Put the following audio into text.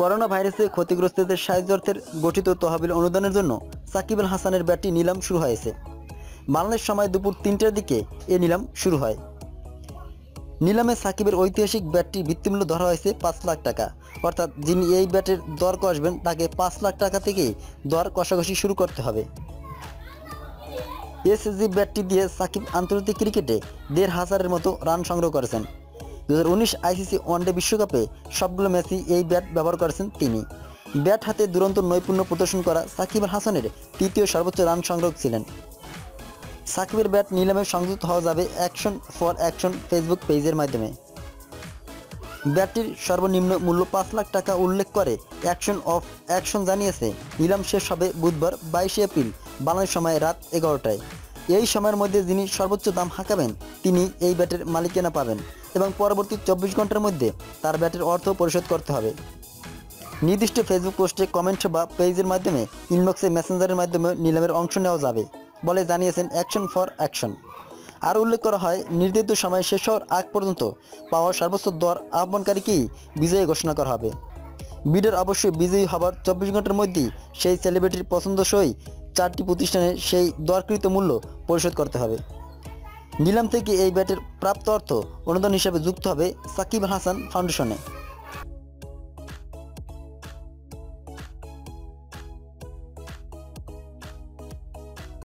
Corona ভাইরাসে ক্ষতিগ্রস্তদের সাহায্যার্থের গঠিত তহবিল অনুদানের জন্য সাকিব আল হাসানের ব্যাটটি নিলাম শুরু হয়েছে। বাংলাদেশ সময় দুপুর তিনটার দিকে এ নিলাম শুরু হয়। নিলামে সাকিবের ঐতিহাসিক ব্যাটটি ভিত্তিমূল্য ধরা হয়েছে পাঁচ লাখ টাকা। অর্থাৎ যিনি এই ব্যাটের দর কষবেন, তাকে পাঁচ লাখ টাকা থেকেই দর কষাকষি শুরু করতে হবে। এসএসজি ব্যাটটি দিয়ে সাকিব আন্তর্জাতিক ক্রিকেটে দেড় হাজারের মতো রান সংগ্রহ করেছেন। দু হাজার উনিশ আইসিসি ওয়ানডে বিশ্বকাপে সবগুলো ম্যাচই এই ব্যাট ব্যবহার করেছেন তিনি। ব্যাট হাতে দুরন্ত নৈপুণ্য প্রদর্শন করা সাকিব আল হাসানের তৃতীয় সর্বোচ্চ রান সংগ্রহ ছিলেন। সাকিবের ব্যাট নিলামে সংযুক্ত হওয়া যাবে অ্যাকশন ফর অ্যাকশন ফেসবুক পেজের মাধ্যমে। ব্যাটটির সর্বনিম্ন মূল্য পাঁচ লাখ টাকা উল্লেখ করে অ্যাকশন অফ অ্যাকশন জানিয়েছে। নিলাম শেষ হবে বুধবার বাইশে এপ্রিল, বাংলাদেশ সময় রাত এগারোটায়। এই সময়ের মধ্যে যিনি সর্বোচ্চ দাম হাঁকাবেন, তিনি এই ব্যাটের মালিকানা পাবেন এবং পরবর্তী চব্বিশ ঘণ্টার মধ্যে তার ব্যাটের অর্থ পরিশোধ করতে হবে। নির্দিষ্ট ফেসবুক পোস্টে কমেন্ট বা পেজের মাধ্যমে ইনবক্সে মেসেঞ্জারের মাধ্যমে নিলামের অংশ নেওয়া যাবে বলে জানিয়েছেন অ্যাকশন ফর অ্যাকশন আর উল্লেখ করা হয়, নির্ধারিত সময় শেষ হওয়ার আগ পর্যন্ত পাওয়া সর্বোচ্চ দর আহ্বানকারীকেই বিজয়ী ঘোষণা করা হবে। বিডার অবশ্যই বিজয়ী হবার চব্বিশ ঘণ্টার মধ্যেই সেই সেলিব্রিটির পছন্দসই চারটি প্রতিষ্ঠানে সেই দরকৃত মূল্য পরিশোধ করতে হবে। নিলাম থেকে এই ব্যাটের প্রাপ্ত অর্থ অনুদান হিসাবে যুক্ত হবে সাকিব হাসান ফাউন্ডেশনে।